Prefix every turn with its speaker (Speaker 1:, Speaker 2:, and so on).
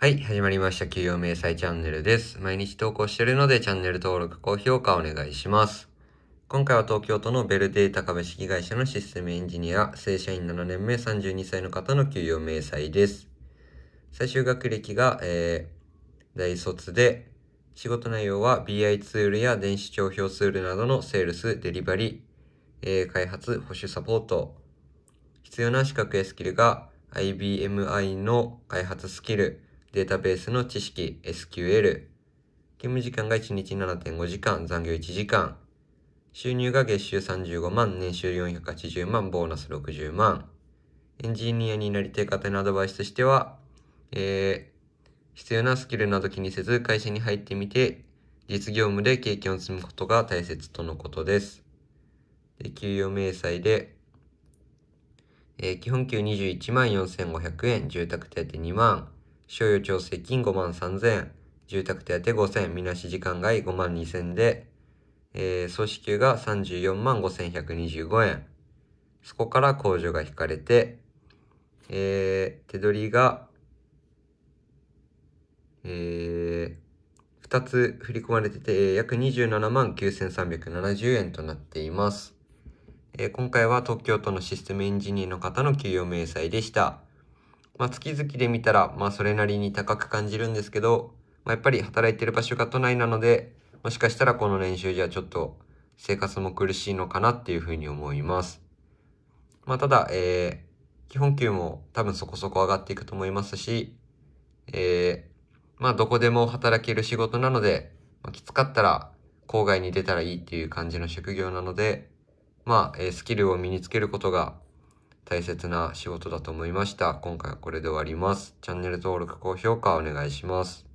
Speaker 1: はい、始まりました。給与明細チャンネルです。毎日投稿してるので、チャンネル登録、高評価お願いします。今回は東京都のベルデータ株式会社のシステムエンジニア、正社員7年目32歳の方の給与明細です。最終学歴が、えー、大卒で、仕事内容は BI ツールや電子帳票ツールなどのセールス、デリバリー、えー開発、保守サポート、必要な資格やスキルが IBMI の開発スキル、データベースの知識、SQL、勤務時間が1日7.5時間、残業1時間、収入が月収35万、年収480万、ボーナス60万、エンジニアになりたい方のアドバイスとしては、えー必要なスキルなど気にせず会社に入ってみて、実業務で経験を積むことが大切とのことです。で給与明細で、えー基本給21万4500円、住宅手当2万、所要調整金5万3000円、住宅手当5000円、みなし時間外5万2000円で、えー総支給が34万5125円。そこから控除が引かれて、えー手取りが、えー、2つ振り込まれてて、約27万9370円となっています。えー今回は東京都のシステムエンジニアの方の給与明細でした。まあ、月々で見たら、まあ、それなりに高く感じるんですけど、まあ、やっぱり働いてる場所が都内なので、もしかしたらこの年収じゃちょっと生活も苦しいのかなっていうふうに思います。まあ、ただ、えー基本給も多分そこそこ上がっていくと思いますし、えーまあ、どこでも働ける仕事なので、まあ、きつかったら郊外に出たらいいっていう感じの職業なので、まあ、えースキルを身につけることが大切な仕事だと思いました。今回はこれで終わります。チャンネル登録、高評価お願いします。